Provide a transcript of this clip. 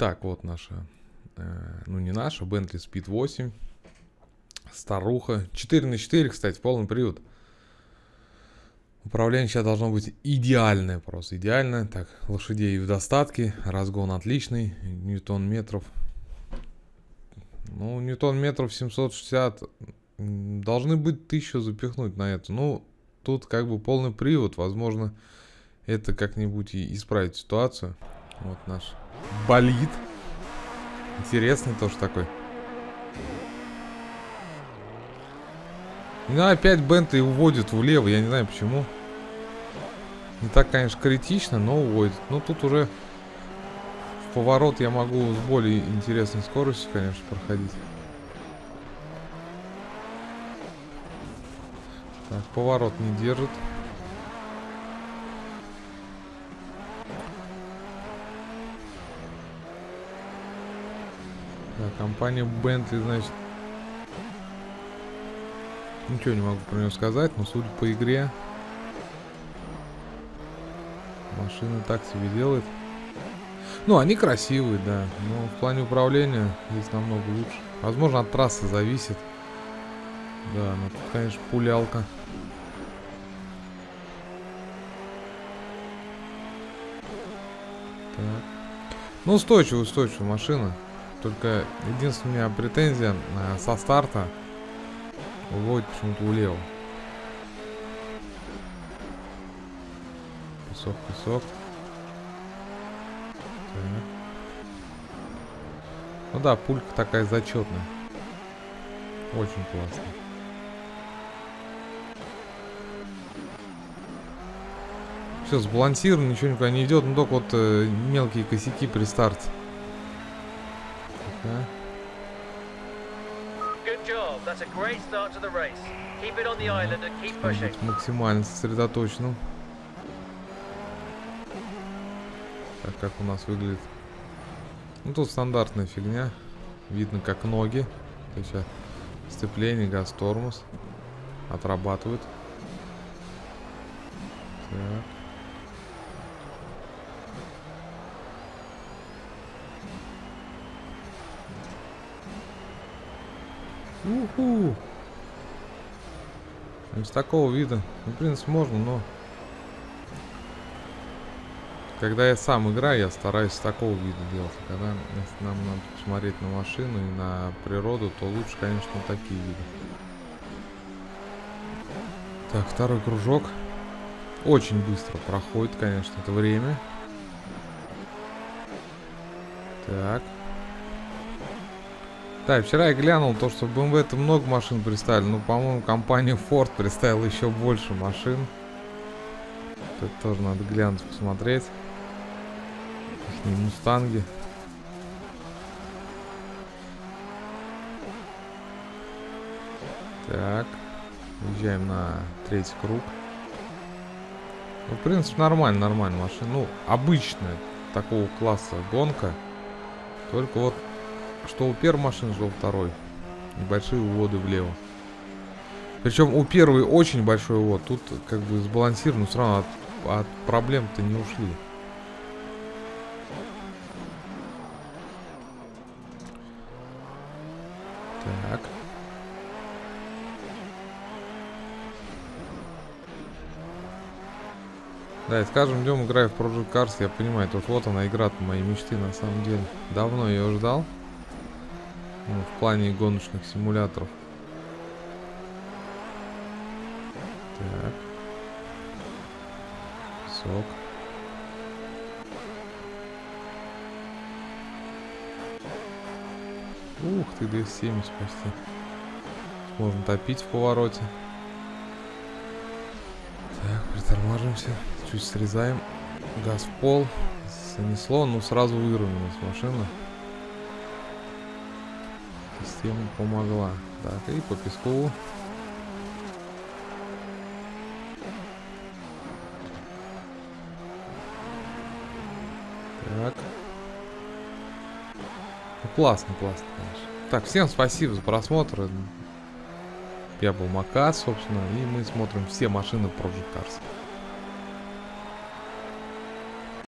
Итак, вот наша, э, ну не наша, Bentley Speed 8. Старуха. 4 на 4, кстати, полный привод. Управление сейчас должно быть идеальное просто, идеальное. Так, лошадей в достатке, разгон отличный, ньютон метров. Ну, ньютон метров 760, должны быть 1000 запихнуть на это. Ну, тут как бы полный привод, возможно, это как-нибудь и исправить ситуацию. Вот наш болит. Интересный тоже такой. Ну, опять Бентли уводит влево, я не знаю почему. Не так, конечно, критично, но уводит. Ну, тут уже в поворот я могу с более интересной скоростью, конечно, проходить. Так, поворот не держит. Так, компания Bentley, значит, Ничего не могу про нее сказать, но судя по игре, машина так себе делает. Ну, они красивые, да, но в плане управления здесь намного лучше. Возможно, от трассы зависит. Да, ну тут, конечно, пулялка. Так. Ну, устойчивая, устойчивая машина. Только единственная претензия э, со старта Уводит почему-то влево. Песок, песок. Так. Ну да, пулька такая зачетная. Очень классно. Все, сбалансировано, ничего никуда не идет, ну только вот э, мелкие косяки при старте. Так, а. Максимально сосредоточенным. Так, как у нас выглядит. Ну, тут стандартная фигня. Видно, как ноги. То есть, а, сцепление, газ, тормоз. Отрабатывают. Так. Уху! Из такого вида. Ну, в принципе, можно, но... Когда я сам играю, я стараюсь такого вида делать. Когда если нам надо посмотреть на машину и на природу, то лучше, конечно, такие виды. Так, второй кружок. Очень быстро проходит, конечно, это время. Так. Да, вчера я глянул то, что в BMW это много машин представили. Ну, по-моему, компания Ford представила еще больше машин. Это тоже надо глянуть, посмотреть. Их мустанги. Так. Уезжаем на третий круг. Ну, в принципе, нормально, нормально машина. Ну, обычная такого класса гонка. Только вот что у первой машины, что у второй. Небольшие уводы влево. Причем у первой очень большой увод. Тут как бы сбалансировано, все равно от, от проблем-то не ушли. Так. Да, и скажем, идем играю в Project Cars, я понимаю, тут вот она игра моей мечты на самом деле. Давно ее ждал. В плане гоночных симуляторов. Так. Сок. Ух ты, 270 почти. Можно топить в повороте. Так, притормаживаемся. Чуть срезаем. Газ в пол. Занесло, ну сразу выровнялась машина система помогла. Так, и по песку. Так. Ну, классно, классно, конечно. Так, всем спасибо за просмотр. Я был Макас, собственно, и мы смотрим все машины Project Cars.